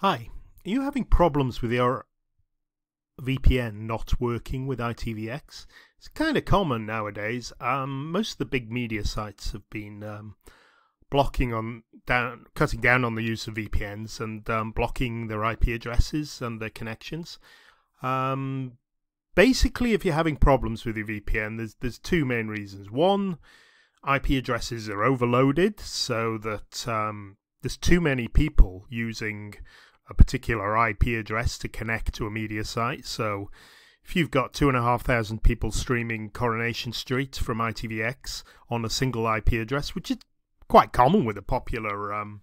Hi, are you having problems with your VPN not working with ITVX? It's kind of common nowadays. Um, most of the big media sites have been um, blocking on down, cutting down on the use of VPNs and um, blocking their IP addresses and their connections. Um, basically, if you're having problems with your VPN, there's there's two main reasons. One, IP addresses are overloaded, so that um, there's too many people using a particular IP address to connect to a media site. So if you've got two and a half thousand people streaming Coronation Street from ITVX on a single IP address, which is quite common with a popular um,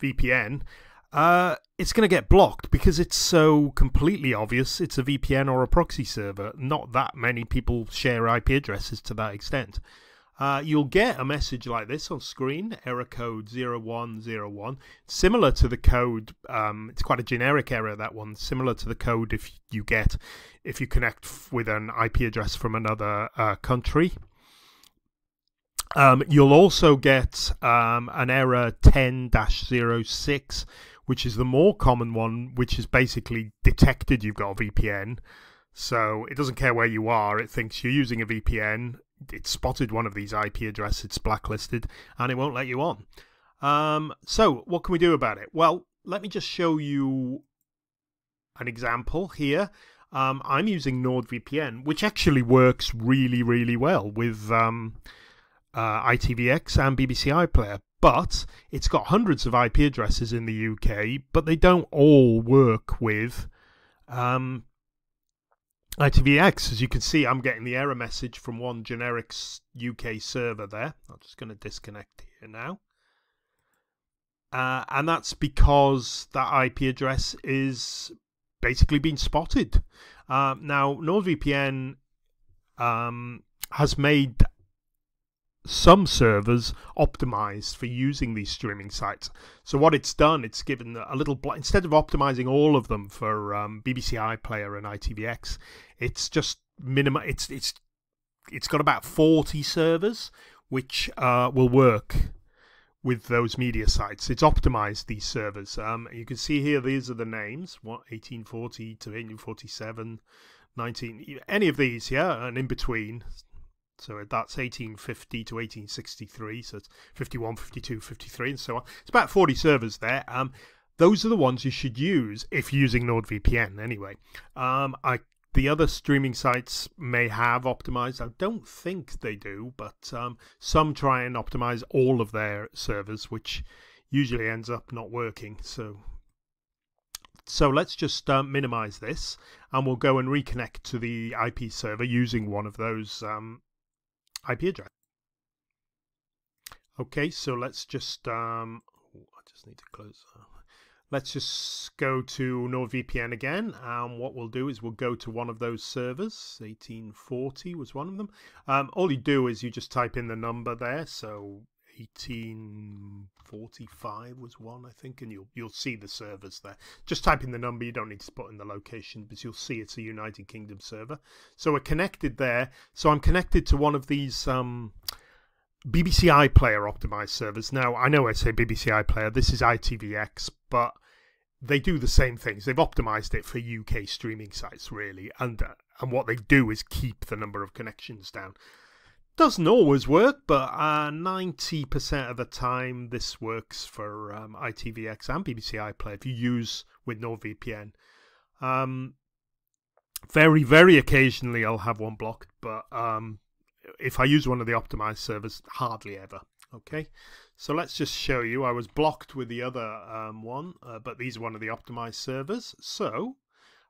VPN, uh, it's going to get blocked because it's so completely obvious it's a VPN or a proxy server. Not that many people share IP addresses to that extent. Uh, you'll get a message like this on screen, error code 0101, similar to the code, um, it's quite a generic error, that one, similar to the code if you get if you connect with an IP address from another uh, country. Um, you'll also get um, an error 10 06, which is the more common one, which is basically detected you've got a VPN. So it doesn't care where you are, it thinks you're using a VPN it's spotted one of these IP addresses, it's blacklisted, and it won't let you on. Um, so, what can we do about it? Well, let me just show you an example here. Um, I'm using NordVPN, which actually works really, really well with um, uh, ITVX and BBC iPlayer. But it's got hundreds of IP addresses in the UK, but they don't all work with um, ITVX, as you can see, I'm getting the error message from one generic UK server there. I'm just going to disconnect here now. Uh, and that's because that IP address is basically being spotted. Uh, now, NordVPN um, has made some servers optimized for using these streaming sites. So what it's done, it's given a little instead of optimizing all of them for um, BBC iPlayer and ITVX, it's just minimum. It's it's it's got about forty servers which uh, will work with those media sites. It's optimized these servers. Um, you can see here these are the names: what 1840 to 1847, 19, any of these, yeah, and in between so that's 1850 to 1863. So it's 51, 52, 53, and so on. It's about 40 servers there. Um, those are the ones you should use if using NordVPN anyway. Um, I the other streaming sites may have optimized. I don't think they do, but um, some try and optimize all of their servers, which usually ends up not working. So, so let's just uh, minimize this, and we'll go and reconnect to the IP server using one of those um, IP address. Okay, so let's just, um, oh, I just need to close. Uh, let's just go to NordVPN again. And what we'll do is we'll go to one of those servers. 1840 was one of them. Um, all you do is you just type in the number there. So 1845 was one, I think, and you'll you'll see the servers there. Just type in the number. You don't need to put in the location, but you'll see it's a United Kingdom server. So we're connected there. So I'm connected to one of these. Um, BBC iPlayer optimized servers. Now, I know I say BBC iPlayer, this is ITVX, but they do the same things. They've optimized it for UK streaming sites, really, and uh, and what they do is keep the number of connections down. Doesn't always work, but uh, 90% of the time this works for um, ITVX and BBC iPlayer if you use with NordVPN. Um, very, very occasionally I'll have one blocked, but um, if I use one of the optimized servers, hardly ever. Okay, so let's just show you. I was blocked with the other um, one, uh, but these are one of the optimized servers. So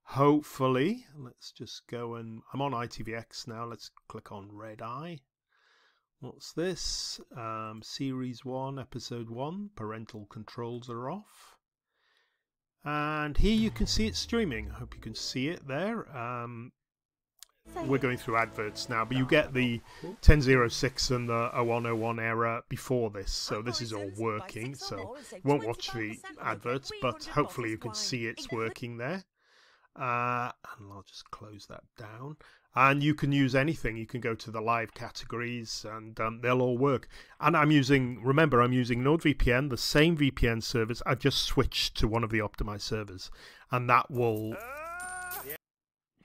hopefully, let's just go and I'm on ITVX now. Let's click on Red Eye. What's this? Um, series 1, Episode 1. Parental controls are off. And here you can see it streaming. I hope you can see it there. Um, we're going through adverts now, but you get the 1006 and the 0101 error before this, so this is all working. So you won't watch the adverts, but hopefully you can see it's working there. Uh, and I'll just close that down. And you can use anything. You can go to the live categories, and um, they'll all work. And I'm using, remember, I'm using NordVPN, the same VPN service. I've just switched to one of the optimized servers, and that will.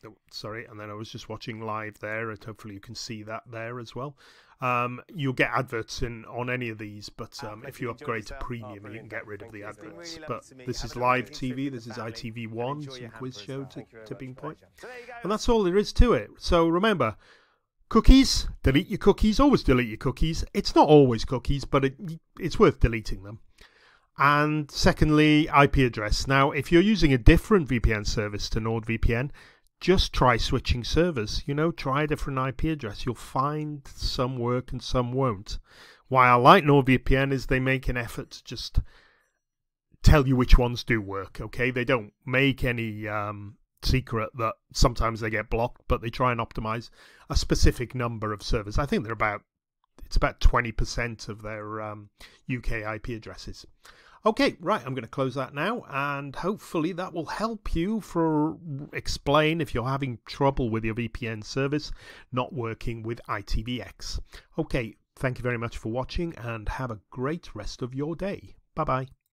Oh, sorry, and then I was just watching live there, and hopefully you can see that there as well. Um, you'll get adverts in on any of these, but um, if you upgrade to premium, oh, you can get rid of the adverts. But this is live TV. This is ITV1, some quiz show to tipping point, and that's all there is to it. So remember, cookies. Delete your cookies. Always delete your cookies. It's not always cookies, but it, it's worth deleting them. And secondly, IP address. Now, if you're using a different VPN service to NordVPN, just try switching servers. You know, try a different IP address. You'll find some work and some won't. Why I like NordVPN is they make an effort to just tell you which ones do work. Okay, they don't make any um, secret that sometimes they get blocked, but they try and optimize a specific number of servers. I think they're about it's about twenty percent of their um, UK IP addresses. Okay, right, I'm going to close that now, and hopefully that will help you for explain if you're having trouble with your VPN service not working with ITVX. Okay, thank you very much for watching, and have a great rest of your day. Bye bye.